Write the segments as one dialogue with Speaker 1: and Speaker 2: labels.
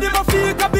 Speaker 1: Sisi pasa pidi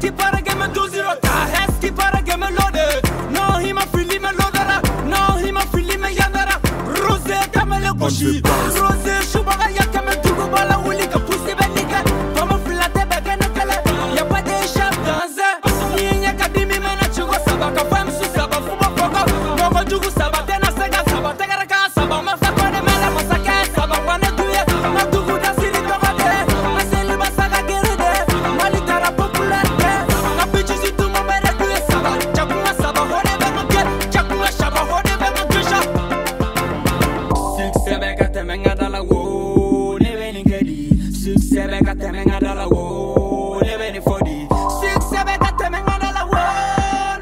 Speaker 1: Heski para Succès bɛ ka tɛmɛ n ka da la wo ne bɛ nin fɔ di Succès bɛ ka tɛmɛ n ka da la wo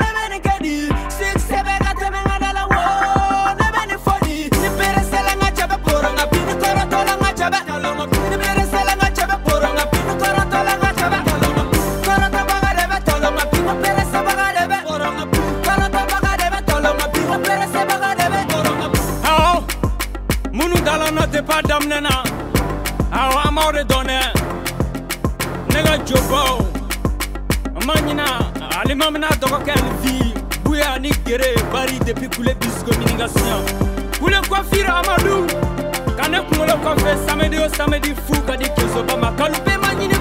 Speaker 1: ne bɛ nin kɛ di Succès bɛ ka tɛmɛ n ka da la wo bɛ nin fɔ di Ni peresela n ka cɛ bɛ poro nka bi ni kɔrɔtɔ la n ka cɛ bɛ Ni peresela n ka cɛ bɛ poro nka bi ni kɔrɔtɔ la n ka cɛ bɛ Kɔrɔtɔbaga de bɛ tɔlɔ nka bi ko peresebaga de bɛ Kɔrɔtɔbaga de bɛ tɔlɔ nka bi ko peresebaga de bɛ Awɔ minnu dala na awɔ an b'aw de dɔn dɛ ne ka jobaw n ma ɲina alima bɛna dɔgɔkɛ alvi buya ni gere bari depuis kule bisiko minikasiɲa kule kɔfiri amadu ka ne kunkolo kɔfɛ samedi o samedi fu ka di kesoba ma kalupe ma ɲini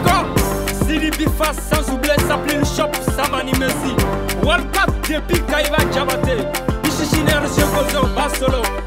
Speaker 1: sidi bifa sans oublier saplin shop samani mesi. World cup depuis kaiba jabate. Bishishinɛr sekozo basolo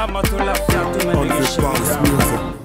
Speaker 2: On
Speaker 1: nege
Speaker 2: the
Speaker 1: sɛbɛn
Speaker 2: House
Speaker 1: da.
Speaker 2: music.